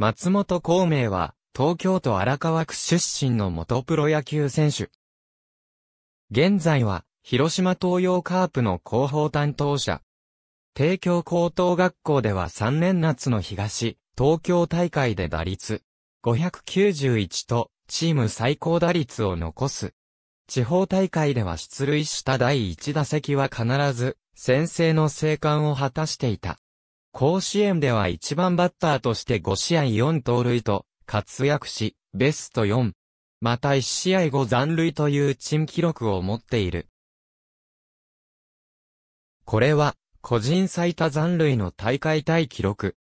松本孔明は、東京都荒川区出身の元プロ野球選手。現在は、広島東洋カープの広報担当者。帝京高等学校では3年夏の東、東京大会で打率591とチーム最高打率を残す。地方大会では出塁した第1打席は必ず先制の生還を果たしていた。甲子園では1番バッターとして5試合4盗塁と活躍し、ベスト4。また1試合後残塁という珍記録を持っている。これは、個人最多残塁の大会対記録。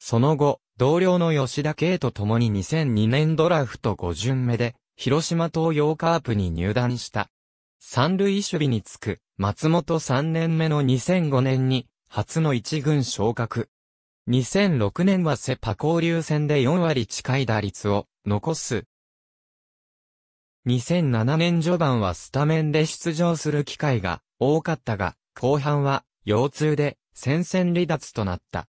その後、同僚の吉田圭と共に2002年ドラフト5巡目で、広島東洋カープに入団した。三塁守備につく、松本3年目の2005年に、初の一軍昇格。2006年はセパ交流戦で4割近い打率を残す。2007年序盤はスタメンで出場する機会が多かったが、後半は腰痛で戦線離脱となった。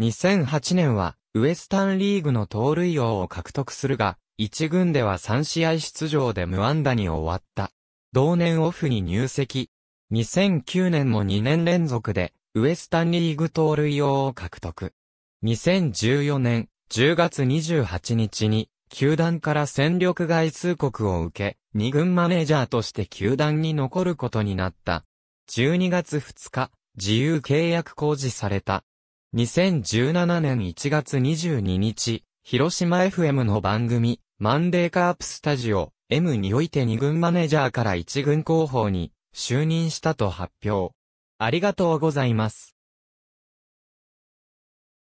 2008年はウエスタンリーグの盗塁王を獲得するが、一軍では3試合出場で無安打に終わった。同年オフに入籍。2009年も2年連続でウエスタンリーグ盗塁王を獲得。2014年10月28日に球団から戦力外通告を受け、二軍マネージャーとして球団に残ることになった。12月2日、自由契約公示された。2017年1月22日、広島 FM の番組、マンデーカープスタジオ M において二軍マネージャーから一軍候補に就任したと発表。ありがとうございます。